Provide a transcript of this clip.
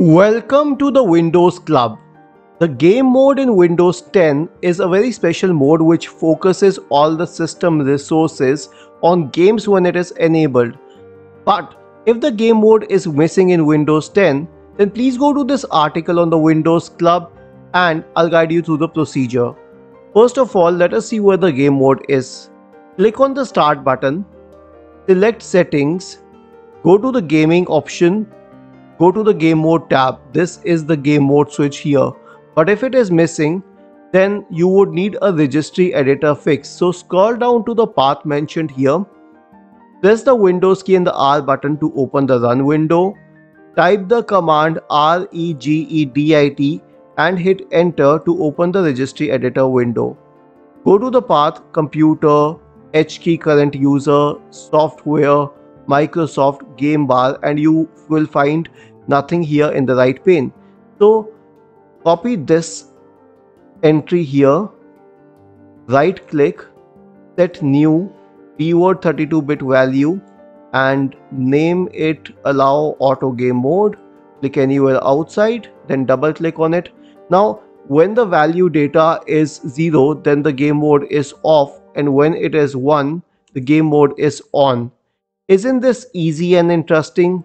Welcome to the Windows Club. The game mode in Windows 10 is a very special mode which focuses all the system resources on games when it is enabled. But if the game mode is missing in Windows 10, then please go to this article on the Windows Club and I'll guide you through the procedure. First of all, let us see where the game mode is. Click on the start button, select settings, go to the gaming option go to the game mode tab. This is the game mode switch here. But if it is missing, then you would need a registry editor fix. So scroll down to the path mentioned here. Press the Windows key and the R button to open the run window. Type the command regedit and hit enter to open the registry editor window. Go to the path computer, HKEY current user, software, Microsoft game bar and you will find nothing here in the right pane. So copy this entry here, right click, set new DWORD 32-bit value and name it allow auto game mode. Click anywhere outside, then double click on it. Now when the value data is 0 then the game mode is off and when it is 1 the game mode is on. Isn't this easy and interesting?